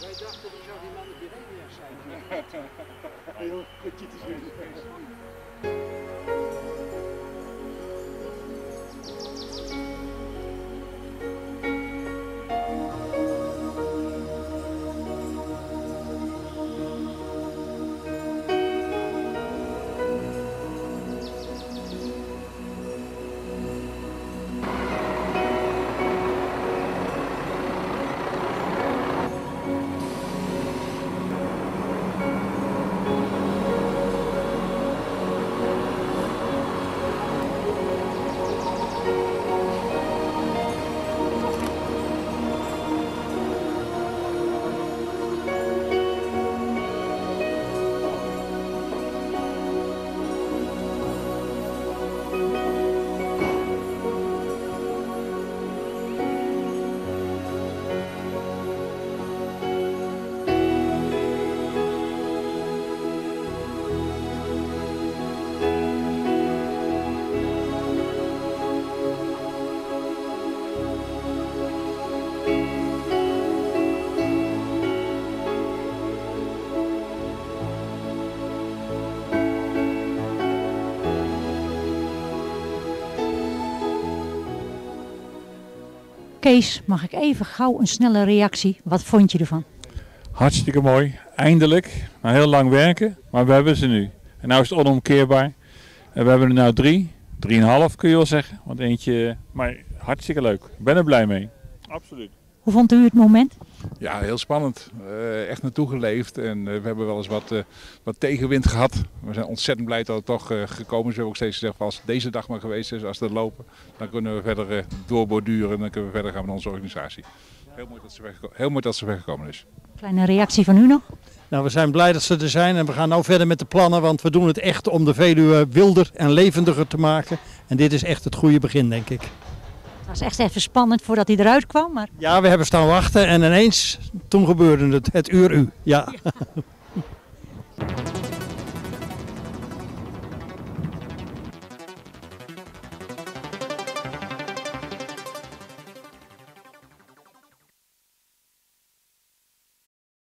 Wij dachten dat zou die mannen die regenjas zijn. Heel petit is weer. Kees, mag ik even gauw een snelle reactie? Wat vond je ervan? Hartstikke mooi. Eindelijk. Na heel lang werken. Maar we hebben ze nu. En nu is het onomkeerbaar. En we hebben er nu drie. Drieënhalf kun je wel zeggen. Want eentje... Maar hartstikke leuk. Ik ben er blij mee. Absoluut. Hoe vond u het moment? Ja, heel spannend. Uh, echt naartoe geleefd en uh, we hebben wel eens wat, uh, wat tegenwind gehad. We zijn ontzettend blij dat het toch gekomen is. We hebben ook steeds gezegd, als deze dag maar geweest is, als we lopen, dan kunnen we verder doorborduren en dan kunnen we verder gaan met onze organisatie. Heel mooi dat ze, heel mooi dat ze weggekomen is. Kleine reactie van u nog? Nou, we zijn blij dat ze er zijn en we gaan nou verder met de plannen, want we doen het echt om de Veluwe wilder en levendiger te maken. En dit is echt het goede begin, denk ik. Het was echt even spannend voordat hij eruit kwam. Maar... Ja, we hebben staan wachten en ineens, toen gebeurde het, het uur u. ja.